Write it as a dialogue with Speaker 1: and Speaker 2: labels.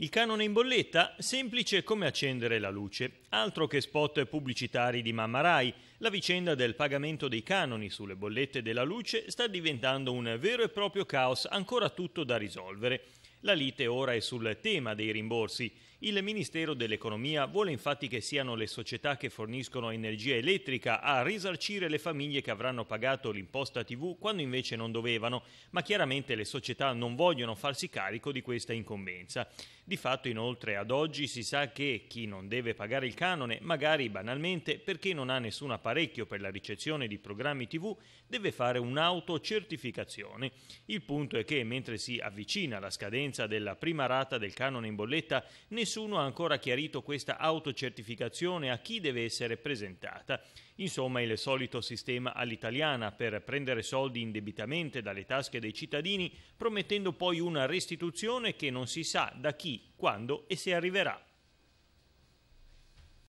Speaker 1: Il canone in bolletta? Semplice come accendere la luce. Altro che spot pubblicitari di Mamma Rai. La vicenda del pagamento dei canoni sulle bollette della luce sta diventando un vero e proprio caos ancora tutto da risolvere. La lite ora è sul tema dei rimborsi. Il Ministero dell'Economia vuole infatti che siano le società che forniscono energia elettrica a risarcire le famiglie che avranno pagato l'imposta TV quando invece non dovevano, ma chiaramente le società non vogliono farsi carico di questa incombenza. Di fatto inoltre ad oggi si sa che chi non deve pagare il canone, magari banalmente perché non ha nessun apparecchio per la ricezione di programmi TV, deve fare un'autocertificazione. Il punto è che mentre si avvicina la scadenza della prima rata del canone in bolletta, nessuno ha ancora chiarito questa autocertificazione a chi deve essere presentata. Insomma, il solito sistema all'italiana per prendere soldi indebitamente dalle tasche dei cittadini, promettendo poi una restituzione che non si sa da chi, quando e se arriverà.